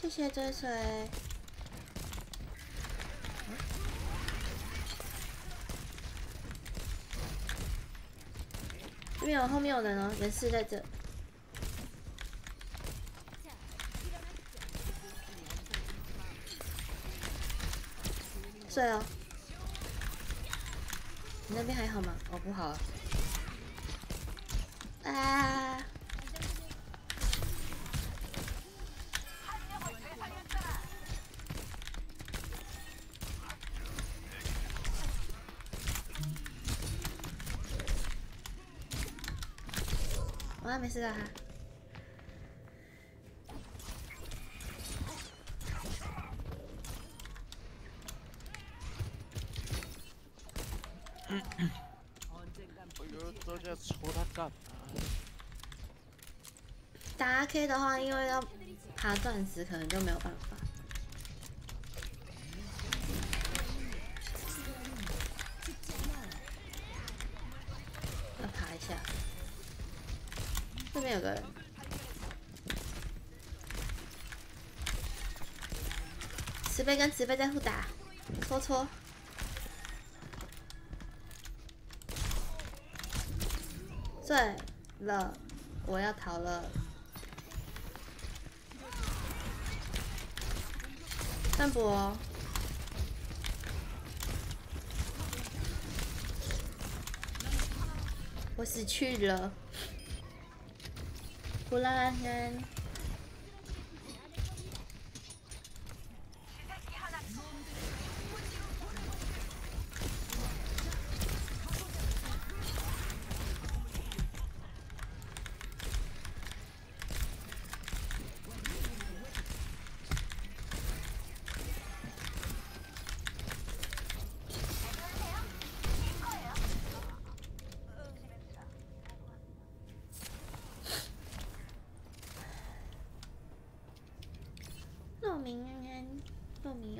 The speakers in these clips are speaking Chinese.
谢谢追随。这边有后面有人哦，人是在这。睡哦。你那边还好吗？哦，不好。啊！啊，没事的哈。哎呦，这家抽他干嘛？打 K 的话，因为要爬钻石，可能就没有办法。要爬一下。这边有个人。慈悲跟慈悲在互打，搓搓。对了，我要逃了。淡泊，我死去了。Pulahan.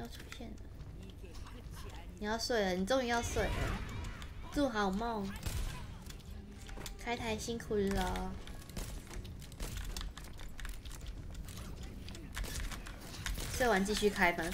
要出现了。你要睡了，你终于要睡了，祝好梦。开台辛苦了，睡完继续开门。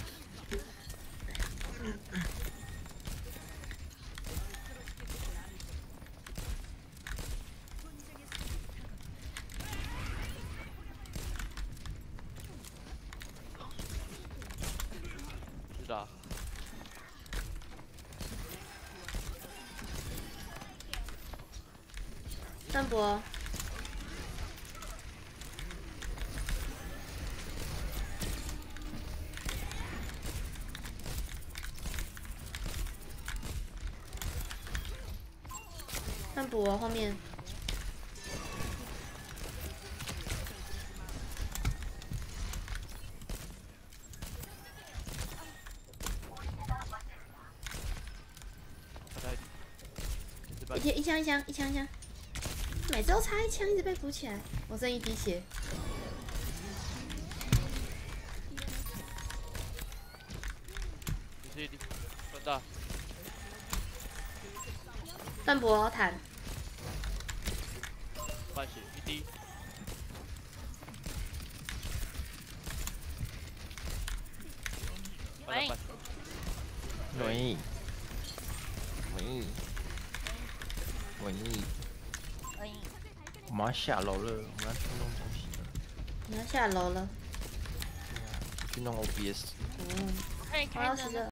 波，看波后面，一一枪一枪一枪一枪。每次都差一枪，一直被补起来，我剩一滴血。你是一滴，分大。淡薄坦。半血一滴。喂。喂。喂。喂。我们要下楼了，我们要去弄东西了。你要下楼了？去弄 OBS。嗯，我要死了。